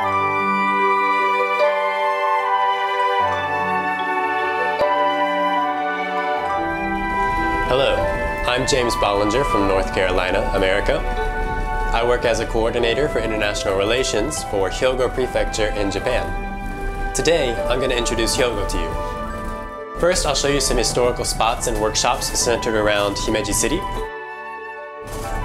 Hello, I'm James Bollinger from North Carolina, America. I work as a coordinator for international relations for Hyogo Prefecture in Japan. Today, I'm going to introduce Hyogo to you. First, I'll show you some historical spots and workshops centered around Himeji City.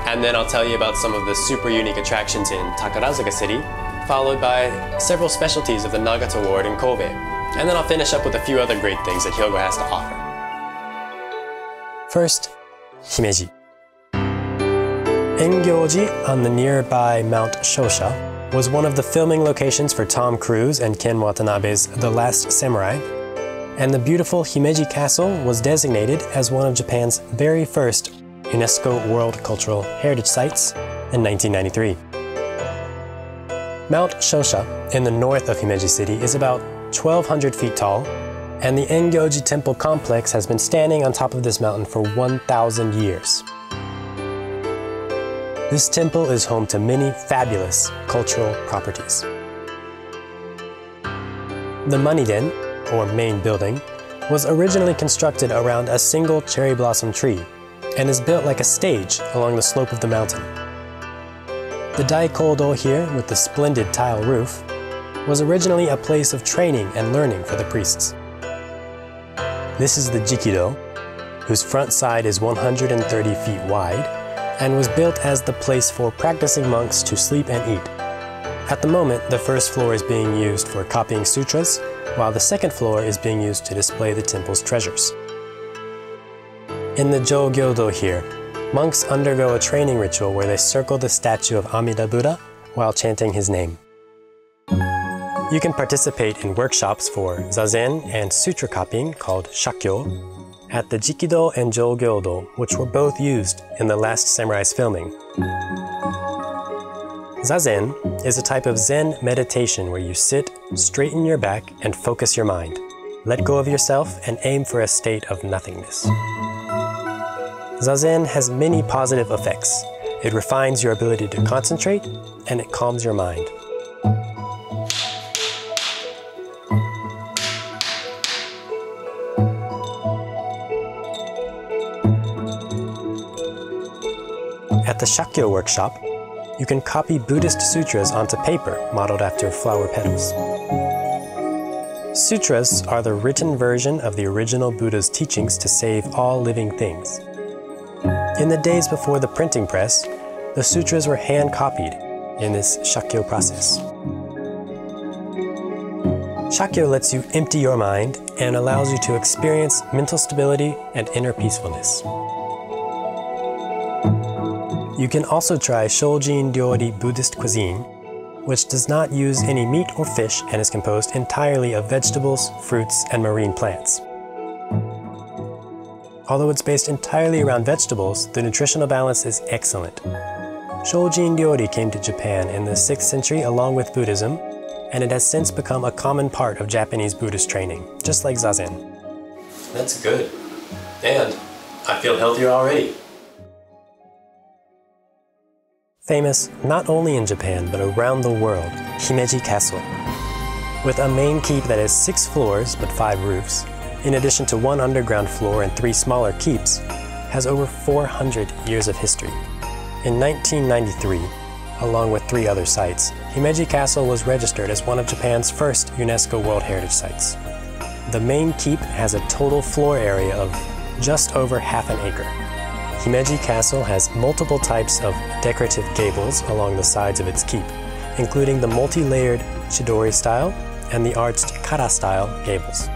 And then I'll tell you about some of the super unique attractions in Takarazuka City, followed by several specialties of the Nagata Ward in Kobe. And then I'll finish up with a few other great things that Hyogo has to offer. First, Himeji. Engyoji on the nearby Mount Shosha was one of the filming locations for Tom Cruise and Ken Watanabe's The Last Samurai, and the beautiful Himeji Castle was designated as one of Japan's very first UNESCO World Cultural Heritage Sites in 1993. Mount Shosha in the north of Himeji City is about 1,200 feet tall and the Engyoji Temple complex has been standing on top of this mountain for 1,000 years. This temple is home to many fabulous cultural properties. The Maniden, or main building, was originally constructed around a single cherry blossom tree and is built like a stage along the slope of the mountain. The Daikodo here, with the splendid tile roof, was originally a place of training and learning for the priests. This is the Jikido, whose front side is 130 feet wide and was built as the place for practicing monks to sleep and eat. At the moment, the first floor is being used for copying sutras, while the second floor is being used to display the temple's treasures. In the Jogyodo here, monks undergo a training ritual where they circle the statue of Amida Buddha while chanting his name. You can participate in workshops for zazen and sutra copying called shakyo at the Jikido and Jogyodo, which were both used in The Last Samurai's filming. Zazen is a type of Zen meditation where you sit, straighten your back, and focus your mind. Let go of yourself and aim for a state of nothingness. Zazen has many positive effects. It refines your ability to concentrate and it calms your mind. At the Shakyo workshop, you can copy Buddhist sutras onto paper modeled after flower petals. Sutras are the written version of the original Buddha's teachings to save all living things. In the days before the printing press, the sutras were hand copied in this Shakyo process. Shakyo lets you empty your mind and allows you to experience mental stability and inner peacefulness. You can also try Shojin Ryori Buddhist cuisine, which does not use any meat or fish and is composed entirely of vegetables, fruits, and marine plants. Although it's based entirely around vegetables, the nutritional balance is excellent. Shojin Ryori came to Japan in the 6th century along with Buddhism, and it has since become a common part of Japanese Buddhist training, just like Zazen. That's good. And I feel healthier already. Famous not only in Japan but around the world, Himeji Castle. With a main keep that has six floors but five roofs, in addition to one underground floor and three smaller keeps, has over 400 years of history. In 1993, along with three other sites, Himeji Castle was registered as one of Japan's first UNESCO World Heritage Sites. The main keep has a total floor area of just over half an acre. Himeji Castle has multiple types of decorative gables along the sides of its keep, including the multi-layered Chidori style and the arched Kara style gables.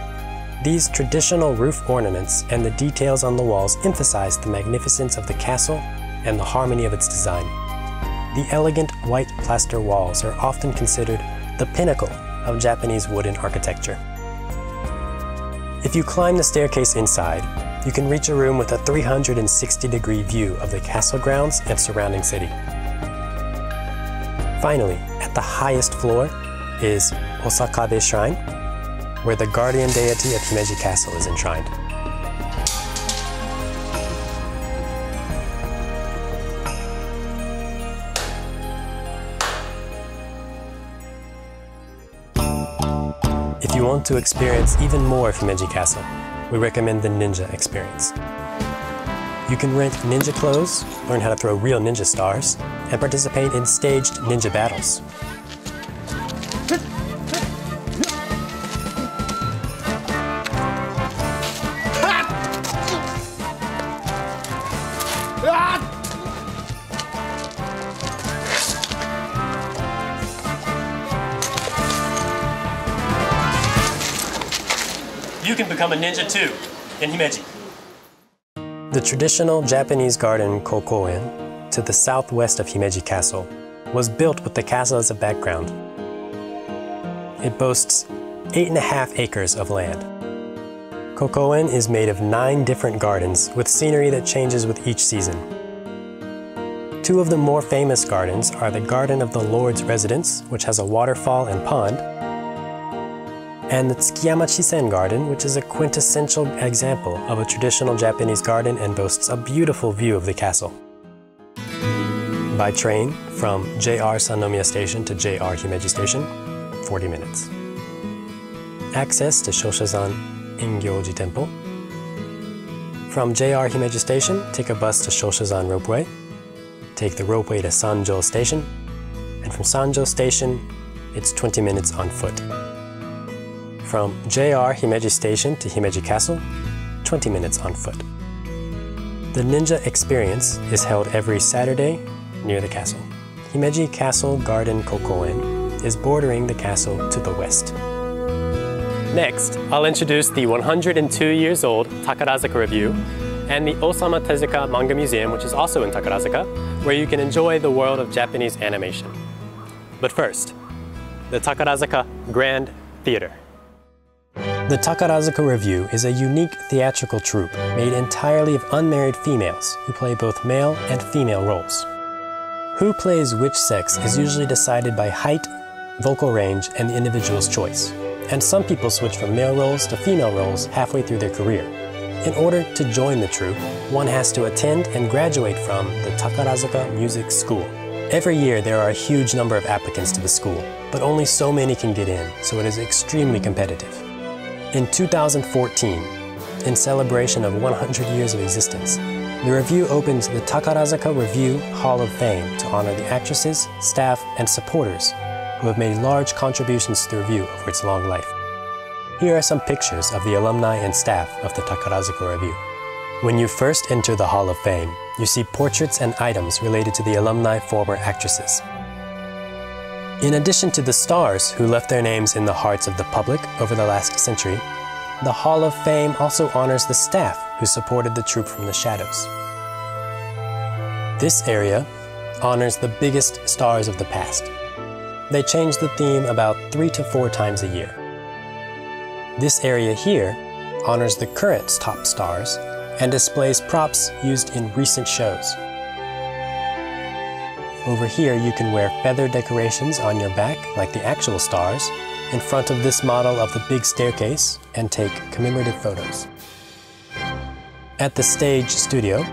These traditional roof ornaments and the details on the walls emphasize the magnificence of the castle and the harmony of its design. The elegant white plaster walls are often considered the pinnacle of Japanese wooden architecture. If you climb the staircase inside, you can reach a room with a 360 degree view of the castle grounds and surrounding city. Finally, at the highest floor is Osakabe Shrine, where the guardian deity of Himeji Castle is enshrined. If you want to experience even more of Himeji Castle, we recommend the Ninja Experience. You can rent ninja clothes, learn how to throw real ninja stars, and participate in staged ninja battles. You can become a ninja too in Himeji. The traditional Japanese garden Kokoen, to the southwest of Himeji Castle, was built with the castle as a background. It boasts eight and a half acres of land. Kokoen is made of nine different gardens with scenery that changes with each season. Two of the more famous gardens are the Garden of the Lord's Residence, which has a waterfall and pond, and the Tsukiyama Chisen Garden, which is a quintessential example of a traditional Japanese garden and boasts a beautiful view of the castle. By train, from JR Sannomiya Station to JR Himeji Station, 40 minutes. Access to Shoshazan Engyoji Temple. From JR Himeji Station, take a bus to Shoshazan Ropeway. Take the ropeway to Sanjo Station. And from Sanjo Station, it's 20 minutes on foot. From JR Himeji Station to Himeji Castle, 20 minutes on foot. The Ninja Experience is held every Saturday near the castle. Himeji Castle Garden Kokoen is bordering the castle to the west. Next, I'll introduce the 102 years old Takarazuka Revue and the Osamu Tezuka Manga Museum, which is also in Takarazuka, where you can enjoy the world of Japanese animation. But first, the Takarazuka Grand Theater. The Takarazuka Revue is a unique theatrical troupe made entirely of unmarried females who play both male and female roles. Who plays which sex is usually decided by height, vocal range, and the individual's choice. And some people switch from male roles to female roles halfway through their career. In order to join the troupe, one has to attend and graduate from the Takarazuka Music School. Every year there are a huge number of applicants to the school, but only so many can get in, so it is extremely competitive. In 2014, in celebration of 100 years of existence, the revue opened the Takarazuka Revue Hall of Fame to honor the actresses, staff, and supporters who have made large contributions to the revue over its long life. Here are some pictures of the alumni and staff of the Takarazuka Revue. When you first enter the Hall of Fame, you see portraits and items related to the alumni former actresses. In addition to the stars who left their names in the hearts of the public over the last century, the Hall of Fame also honors the staff who supported the troupe from the shadows. This area honors the biggest stars of the past. They change the theme about three to four times a year. This area here honors the current top stars and displays props used in recent shows. Over here, you can wear feather decorations on your back, like the actual stars, in front of this model of the big staircase, and take commemorative photos. At the stage studio,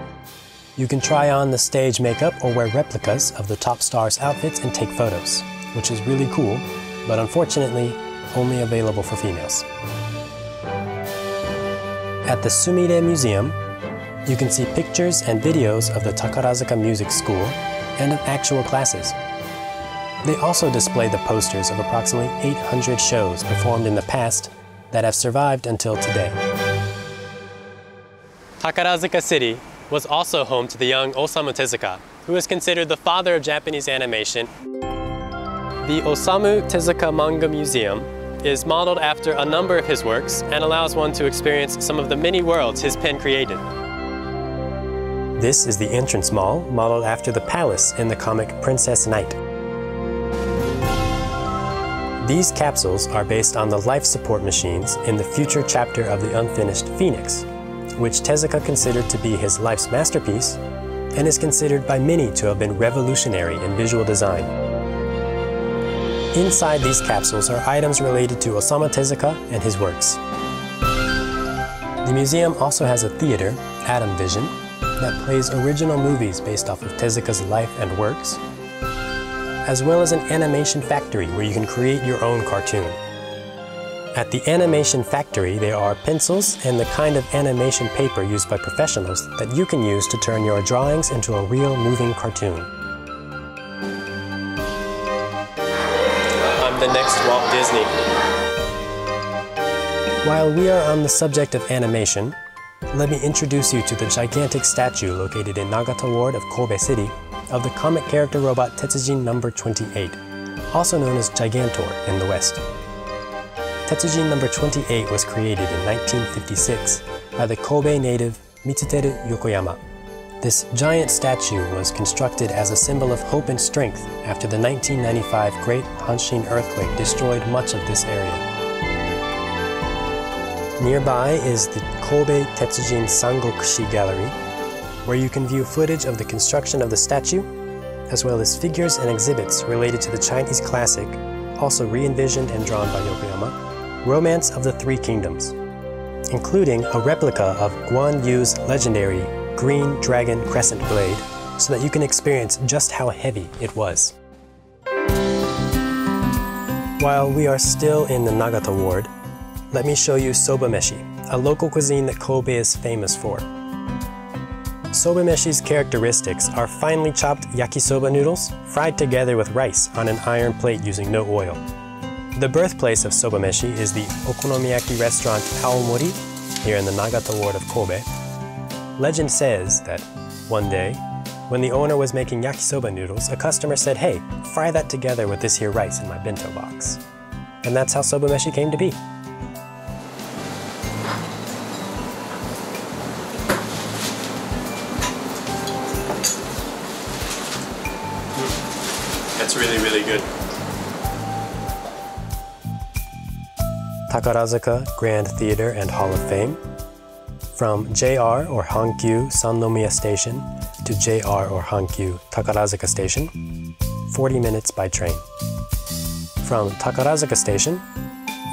you can try on the stage makeup or wear replicas of the top stars' outfits and take photos, which is really cool, but unfortunately, only available for females. At the Sumire Museum, you can see pictures and videos of the Takarazuka Music School and of actual classes. They also display the posters of approximately 800 shows performed in the past that have survived until today. Takarazuka City was also home to the young Osamu Tezuka, who is considered the father of Japanese animation. The Osamu Tezuka Manga Museum is modeled after a number of his works and allows one to experience some of the many worlds his pen created. This is the entrance mall, modeled after the palace in the comic Princess Knight. These capsules are based on the life support machines in the future chapter of the unfinished Phoenix, which Tezuka considered to be his life's masterpiece and is considered by many to have been revolutionary in visual design. Inside these capsules are items related to Osamu Tezuka and his works. The museum also has a theater, Atom Vision, that plays original movies based off of Tezuka's life and works, as well as an animation factory where you can create your own cartoon. At the Animation Factory, there are pencils and the kind of animation paper used by professionals that you can use to turn your drawings into a real moving cartoon. I'm the next Walt Disney. While we are on the subject of animation, let me introduce you to the gigantic statue located in Nagata Ward of Kobe City of the comic character robot Tetsujin number 28, also known as Gigantor in the West. Tetsujin number 28 was created in 1956 by the Kobe native Mitsuteru Yokoyama. This giant statue was constructed as a symbol of hope and strength after the 1995 Great Hanshin earthquake destroyed much of this area. Nearby is the Kobe Tetsujin Sangokushi Gallery, where you can view footage of the construction of the statue, as well as figures and exhibits related to the Chinese classic, also re-envisioned and drawn by Yokoyama, Romance of the Three Kingdoms, including a replica of Guan Yu's legendary green dragon crescent blade so that you can experience just how heavy it was. While we are still in the Nagata ward, let me show you soba meshi, a local cuisine that Kobe is famous for. Soba meshi's characteristics are finely chopped yakisoba noodles fried together with rice on an iron plate using no oil. The birthplace of soba meshi is the okonomiyaki restaurant Aomori here in the Nagata ward of Kobe. Legend says that one day, when the owner was making yakisoba noodles, a customer said, hey, fry that together with this here rice in my bento box. And that's how soba meshi came to be. Good. Takarazuka Grand Theater and Hall of Fame. From JR or Hankyu Sannomiya Station to JR or Hankyu Takarazuka Station, 40 minutes by train. From Takarazuka Station,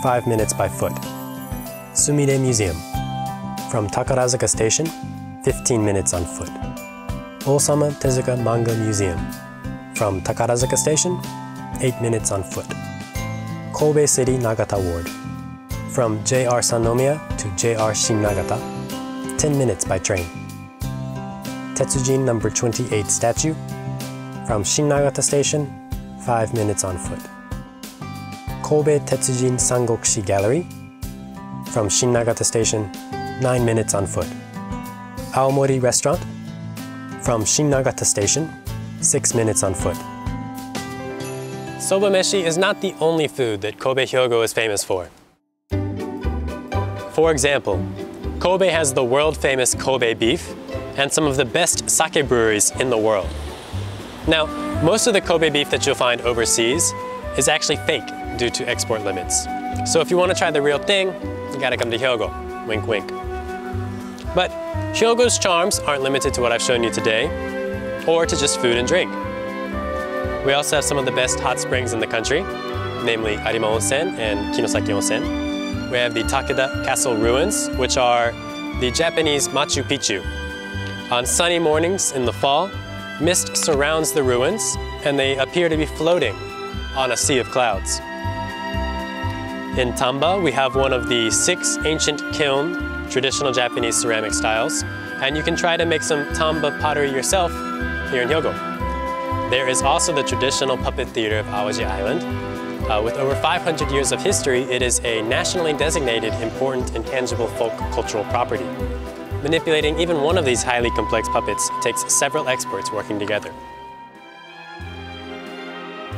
5 minutes by foot. Sumire Museum. From Takarazuka Station, 15 minutes on foot. Osamu Tezuka Manga Museum. From Takarazuka Station, 8 minutes on foot. Kobe City Nagata Ward from JR Sannomiya to JR Shin-Nagata, 10 minutes by train. Tetsujin number 28 statue, from Shin-Nagata Station, 5 minutes on foot. Kobe Tetsujin Sangokushi Gallery, from Shin-Nagata Station, 9 minutes on foot. Aomori Restaurant, from Shin-Nagata Station, 6 minutes on foot. Soba meshi is not the only food that Kobe Hyogo is famous for. For example, Kobe has the world-famous Kobe beef and some of the best sake breweries in the world. Now, most of the Kobe beef that you'll find overseas is actually fake due to export limits. So if you want to try the real thing, you gotta come to Hyogo. Wink, wink. But Hyogo's charms aren't limited to what I've shown you today, or to just food and drink. We also have some of the best hot springs in the country, namely Arima Onsen and Kinosaki Onsen we have the Takeda Castle ruins, which are the Japanese Machu Picchu. On sunny mornings in the fall, mist surrounds the ruins and they appear to be floating on a sea of clouds. In Tamba, we have one of the six ancient kiln traditional Japanese ceramic styles, and you can try to make some Tamba pottery yourself here in Hyogo. There is also the traditional puppet theater of Awaji Island, uh, with over 500 years of history, it is a nationally designated important intangible folk cultural property. Manipulating even one of these highly complex puppets takes several experts working together.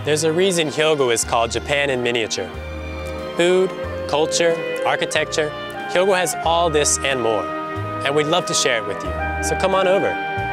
There's a reason Hyogo is called Japan in miniature. Food, culture, architecture, Hyogo has all this and more, and we'd love to share it with you. So come on over.